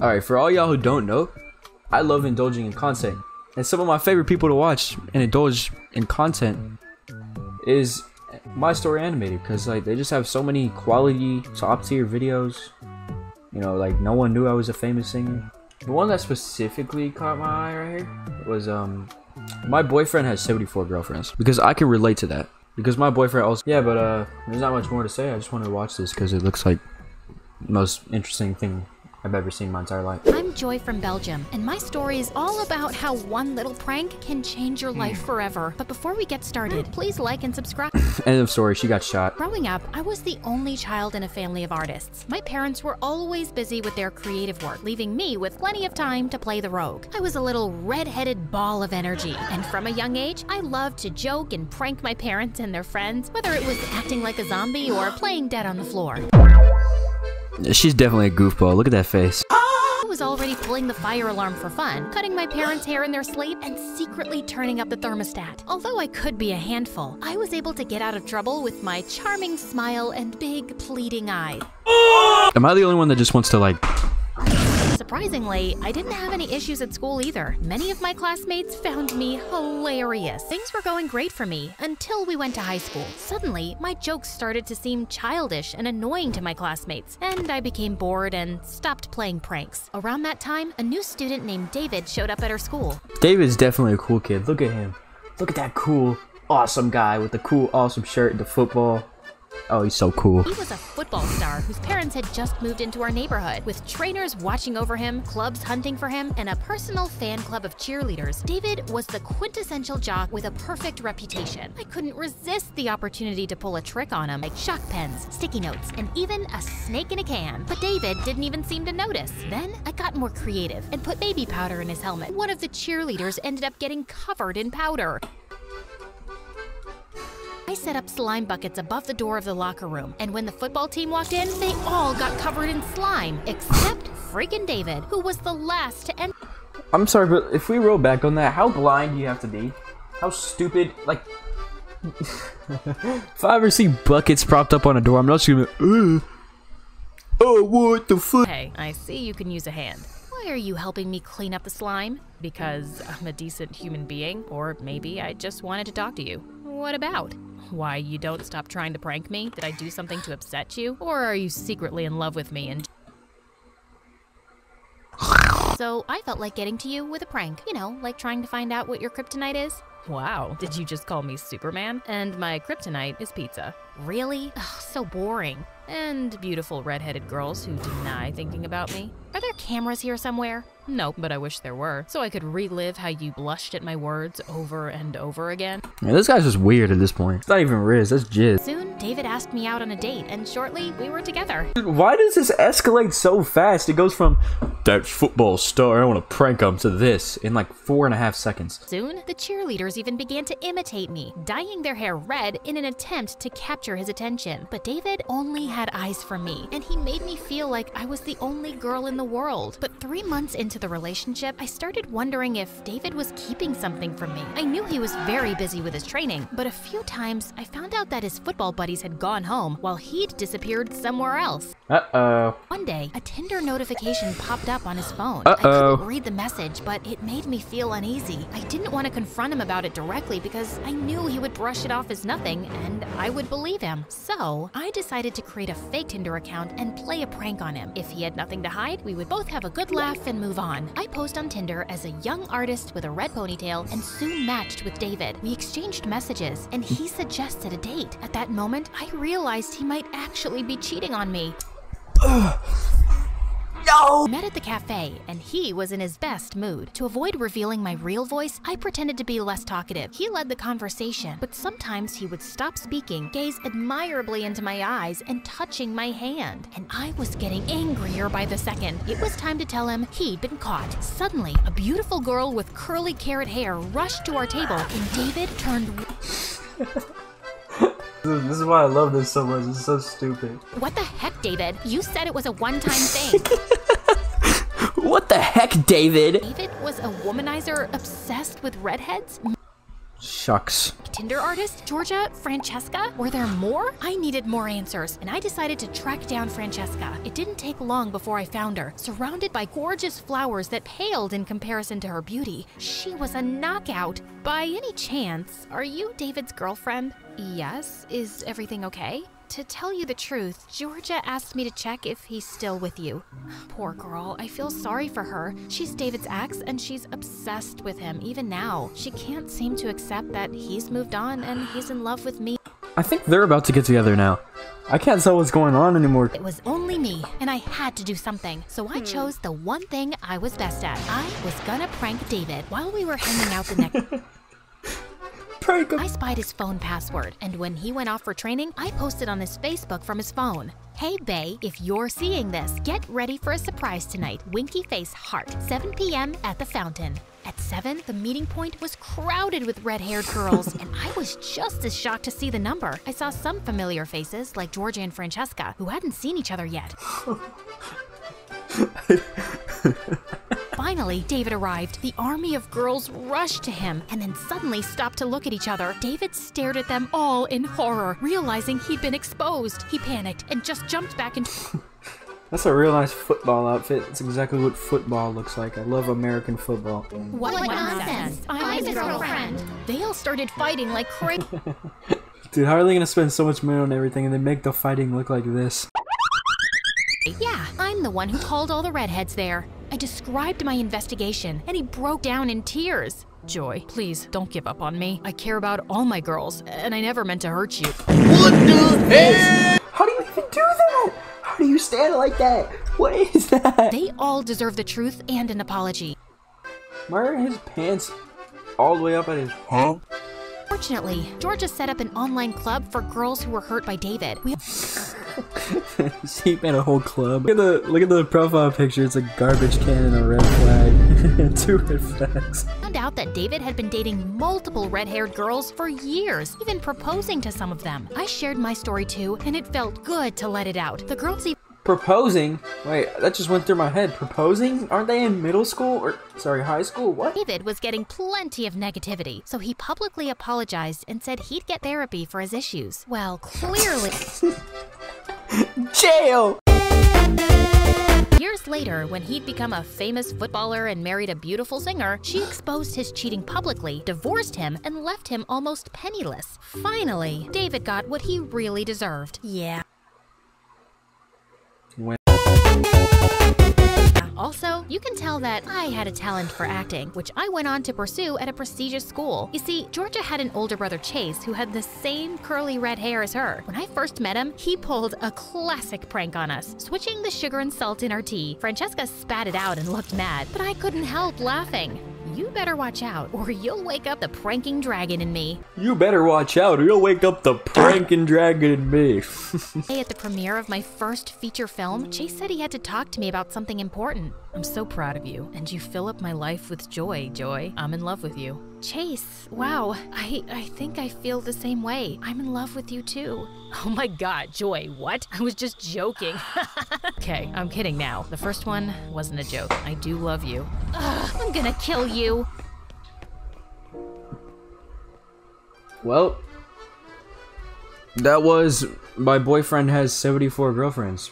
Alright, for all y'all who don't know, I love indulging in content. And some of my favorite people to watch and indulge in content is My Story Animated because like they just have so many quality top tier videos. You know, like no one knew I was a famous singer. The one that specifically caught my eye right here was um my boyfriend has 74 girlfriends because I can relate to that. Because my boyfriend also Yeah, but uh there's not much more to say. I just wanted to watch this because it looks like most interesting thing I've ever seen my entire life. I'm Joy from Belgium, and my story is all about how one little prank can change your life hmm. forever. But before we get started, hmm. please like and subscribe. End of story. She got shot. Growing up, I was the only child in a family of artists. My parents were always busy with their creative work, leaving me with plenty of time to play the rogue. I was a little red-headed ball of energy, and from a young age, I loved to joke and prank my parents and their friends, whether it was acting like a zombie or playing dead on the floor. She's definitely a goofball. Look at that face. I was already pulling the fire alarm for fun, cutting my parents' hair in their sleep, and secretly turning up the thermostat. Although I could be a handful, I was able to get out of trouble with my charming smile and big, pleading eyes. Am I the only one that just wants to like Surprisingly, I didn't have any issues at school either. Many of my classmates found me hilarious. Things were going great for me until we went to high school. Suddenly, my jokes started to seem childish and annoying to my classmates, and I became bored and stopped playing pranks. Around that time, a new student named David showed up at our school. David's definitely a cool kid. Look at him. Look at that cool, awesome guy with the cool, awesome shirt and the football. Oh, he's so cool. He was a football star whose parents had just moved into our neighborhood. With trainers watching over him, clubs hunting for him, and a personal fan club of cheerleaders, David was the quintessential jock with a perfect reputation. I couldn't resist the opportunity to pull a trick on him, like shock pens, sticky notes, and even a snake in a can. But David didn't even seem to notice. Then I got more creative and put baby powder in his helmet. One of the cheerleaders ended up getting covered in powder. I set up slime buckets above the door of the locker room, and when the football team walked in, they all got covered in slime, except freaking David, who was the last to enter. I'm sorry, but if we roll back on that, how blind do you have to be? How stupid? Like, if I ever see buckets propped up on a door, I'm not just gonna. Be, uh, oh, what the fuck? Hey, I see you can use a hand. Why are you helping me clean up the slime? Because I'm a decent human being, or maybe I just wanted to talk to you. What about? Why, you don't stop trying to prank me? Did I do something to upset you? Or are you secretly in love with me and. So I felt like getting to you with a prank. You know, like trying to find out what your kryptonite is. Wow, did you just call me Superman? And my kryptonite is pizza. Really? Ugh, so boring. And beautiful redheaded girls who deny thinking about me. Are there cameras here somewhere? Nope, but I wish there were, so I could relive how you blushed at my words over and over again. Yeah, this guy's just weird at this point. It's not even Riz, that's Jizz. Soon, David asked me out on a date, and shortly, we were together. Dude, why does this escalate so fast? It goes from that football star, I want to prank him, to this in like four and a half seconds. Soon, the cheerleaders even began to imitate me, dyeing their hair red in an attempt to capture his attention. But David only had eyes for me, and he made me feel like I was the only girl in the world. But three months into the relationship, I started wondering if David was keeping something from me. I knew he was very busy with his training, but a few times I found out that his football buddies had gone home while he'd disappeared somewhere else. Uh-oh. One day, a Tinder notification popped up on his phone. Uh-oh. I couldn't read the message, but it made me feel uneasy. I didn't want to confront him about it directly because I knew he would brush it off as nothing and I would believe him. So, I decided to create a fake Tinder account and play a prank on him. If he had nothing to hide, we would both have a good laugh and move on. I posed on Tinder as a young artist with a red ponytail and soon matched with David. We exchanged messages and he suggested a date. At that moment, I realized he might actually be cheating on me. No! We met at the cafe, and he was in his best mood. To avoid revealing my real voice, I pretended to be less talkative. He led the conversation, but sometimes he would stop speaking, gaze admirably into my eyes, and touching my hand. And I was getting angrier by the second. It was time to tell him he'd been caught. Suddenly, a beautiful girl with curly carrot hair rushed to our table, and David turned. This is why I love this so much. It's so stupid. What the heck, David? You said it was a one time thing. What the heck, David? David was a womanizer obsessed with redheads? Tinder artist? Georgia? Francesca? Were there more? I needed more answers, and I decided to track down Francesca. It didn't take long before I found her, surrounded by gorgeous flowers that paled in comparison to her beauty. She was a knockout. By any chance, are you David's girlfriend? Yes. Is everything okay? To tell you the truth, Georgia asked me to check if he's still with you. Poor girl, I feel sorry for her. She's David's ex and she's obsessed with him even now. She can't seem to accept that he's moved on and he's in love with me. I think they're about to get together now. I can't tell what's going on anymore. It was only me, and I had to do something. So I hmm. chose the one thing I was best at. I was gonna prank David while we were hanging out the next. Prank him. I spied his phone password, and when he went off for training, I posted on his Facebook from his phone. Hey, Bay, if you're seeing this, get ready for a surprise tonight. Winky Face Heart, 7 p.m. at the fountain. At 7, the meeting point was crowded with red haired girls, and I was just as shocked to see the number. I saw some familiar faces, like Georgia and Francesca, who hadn't seen each other yet. Finally, David arrived. The army of girls rushed to him and then suddenly stopped to look at each other. David stared at them all in horror, realizing he'd been exposed. He panicked and just jumped back into. That's a real nice football outfit. It's exactly what football looks like. I love American football. What, nonsense! I'm his girlfriend. They all started fighting like crazy. Dude, how are they gonna spend so much money on everything and then make the fighting look like this? Yeah, I'm the one who called all the redheads there. I described my investigation, and he broke down in tears. Joy, please don't give up on me. I care about all my girls, and I never meant to hurt you. What the hell? How do you even do that? How do you stand like that? What is that? They all deserve the truth and an apology. Why are his pants all the way up at his huh? Fortunately, Georgia set up an online club for girls who were hurt by David. We he made a whole club. Look at the look at the profile picture. It's a garbage can and a red flag. Two red flags. found out that David had been dating multiple red-haired girls for years, even proposing to some of them. I shared my story too, and it felt good to let it out. The girls even Proposing? Wait, that just went through my head. Proposing? Aren't they in middle school or sorry, high school? What? David was getting plenty of negativity, so he publicly apologized and said he'd get therapy for his issues. Well, clearly. Jail. Years later, when he'd become a famous footballer and married a beautiful singer, she exposed his cheating publicly, divorced him, and left him almost penniless. Finally, David got what he really deserved. Yeah. Also, you can tell that I had a talent for acting, which I went on to pursue at a prestigious school. You see, Georgia had an older brother, Chase, who had the same curly red hair as her. When I first met him, he pulled a classic prank on us, switching the sugar and salt in our tea. Francesca spat it out and looked mad, but I couldn't help laughing. You better watch out, or you'll wake up the pranking dragon in me. you better watch out or you'll wake up the pranking dragon in me. Hey, at the premiere of my first feature film, Chase said he had to talk to me about something important. I'm so proud of you, and you fill up my life with joy, Joy. I'm in love with you. Chase, wow, I, I think I feel the same way. I'm in love with you too. Oh my god, Joy, what? I was just joking. okay, I'm kidding now. The first one wasn't a joke. I do love you. Ugh, I'm gonna kill you. well, that was my boyfriend has 74 girlfriends.